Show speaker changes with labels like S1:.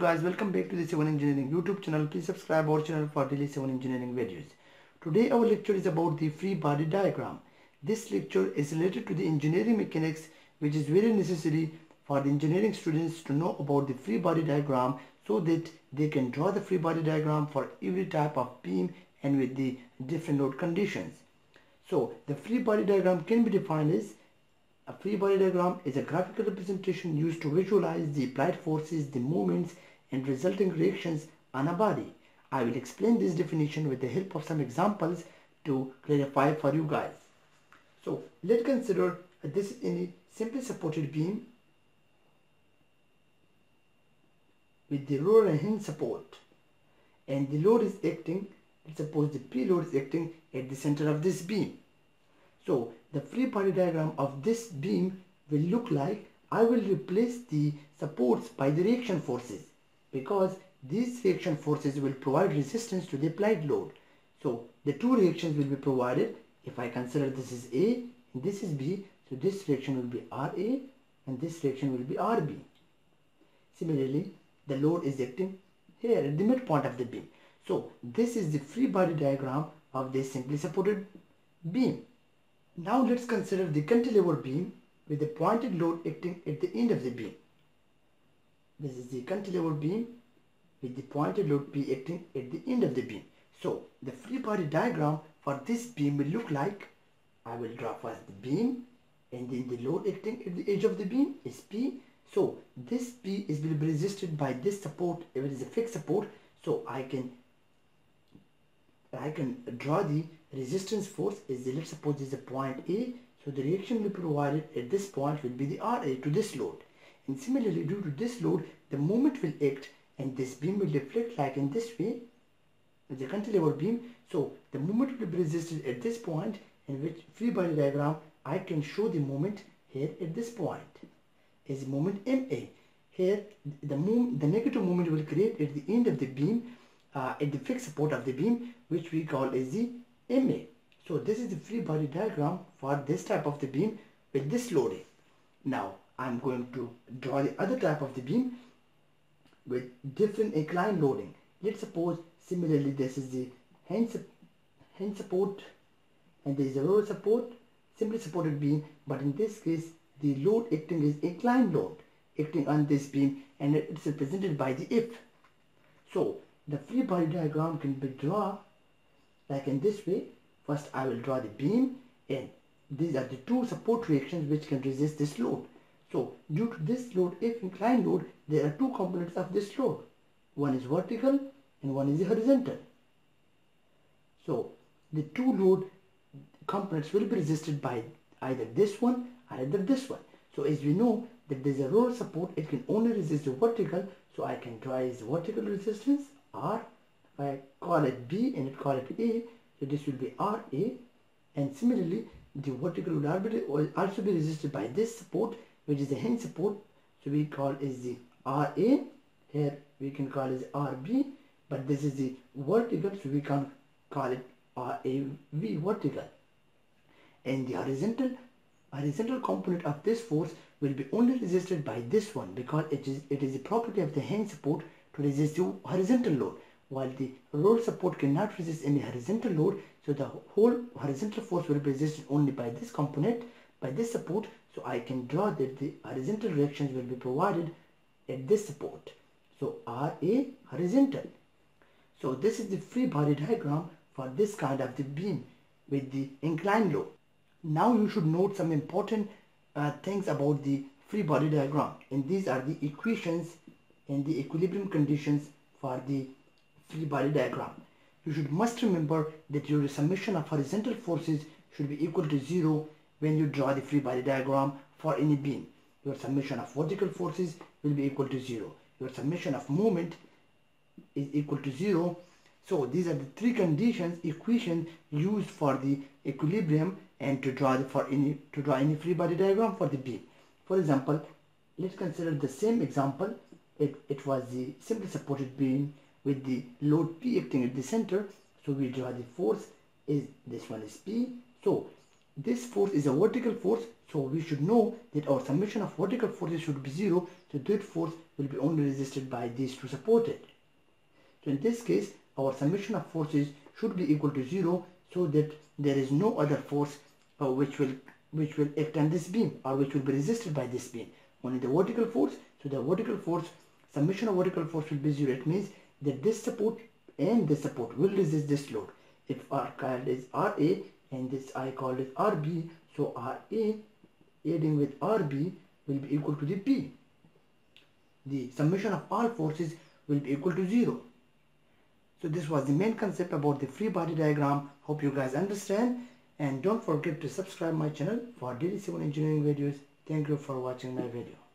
S1: Guys, welcome back to the Civil Engineering YouTube channel. Please subscribe our channel for daily civil engineering videos. Today our lecture is about the free body diagram. This lecture is related to the engineering mechanics which is very necessary for the engineering students to know about the free body diagram so that they can draw the free body diagram for every type of beam and with the different load conditions. So the free body diagram can be defined as a free body diagram is a graphical representation used to visualize the applied forces, the moments and resulting reactions on a body. I will explain this definition with the help of some examples to clarify for you guys. So let's consider this in a simply supported beam with the roller and hinge support and the load is acting, let's suppose the P load is acting at the center of this beam. So the free body diagram of this beam will look like I will replace the supports by the reaction forces because these reaction forces will provide resistance to the applied load. So the two reactions will be provided if I consider this is A and this is B so this reaction will be RA and this reaction will be RB. Similarly the load is acting here at the midpoint of the beam. So this is the free body diagram of this simply supported beam. Now let's consider the cantilever beam with the pointed load acting at the end of the beam. This is the cantilever beam with the pointed load P acting at the end of the beam. So the free body diagram for this beam will look like I will draw first the beam and then the load acting at the edge of the beam is P. So this P is will be resisted by this support if it is a fixed support so I can I can draw the resistance force is the, let's suppose this is a point A so the reaction will be provided at this point will be the RA to this load. And similarly due to this load the moment will act and this beam will deflect like in this way the cantilever beam. So the moment will be resisted at this point in which free body diagram I can show the moment here at this point. Is moment MA here the move, the negative moment will create at the end of the beam uh, at the fixed support of the beam which we call as the MA. So this is the free body diagram for this type of the beam with this loading. Now I'm going to draw the other type of the beam with different incline loading. Let's suppose similarly this is the hinge, hinge support and there is a roller support simply supported beam but in this case the load acting is inclined load acting on this beam and it's represented by the F. So the free body diagram can be drawn like in this way first I will draw the beam and these are the two support reactions which can resist this load. So due to this load if inclined load there are two components of this load. One is vertical and one is horizontal. So the two load components will be resisted by either this one or either this one. So as we know that there is a roller support it can only resist the vertical. So I can draw as vertical resistance R I call it B and call it A, so this will be RA and similarly the vertical would also be resisted by this support which is the hinge support. So we call is the RA here we can call it RB but this is the vertical so we can call it RAV vertical. And the horizontal horizontal component of this force will be only resisted by this one because it is it is the property of the hinge support to resist the horizontal load while the roll support cannot resist any horizontal load so the whole horizontal force will be resisted only by this component by this support. So I can draw that the horizontal reactions will be provided at this support. So RA horizontal. So this is the free body diagram for this kind of the beam with the inclined load. Now you should note some important uh, things about the free body diagram and these are the equations and the equilibrium conditions for the free body diagram. You should must remember that your summation of horizontal forces should be equal to zero when you draw the free body diagram for any beam. Your summation of vertical forces will be equal to zero. Your summation of moment is equal to zero. So these are the three conditions, equations used for the equilibrium and to draw the, for any to draw any free body diagram for the beam. For example, let's consider the same example. It, it was the simply supported beam with the load P acting at the center. So we draw the force is this one is P. So this force is a vertical force so we should know that our summation of vertical forces should be zero so that force will be only resisted by these to support it. so in this case our summation of forces should be equal to zero so that there is no other force uh, which will which will act on this beam or which will be resisted by this beam only the vertical force so the vertical force summation of vertical force will be zero it means that this support and this support will resist this load. If r called is ra and this i called it rb so ra adding with rb will be equal to the p. The summation of all forces will be equal to zero. So this was the main concept about the free body diagram. Hope you guys understand. And don't forget to subscribe my channel for daily civil engineering videos. Thank you for watching my video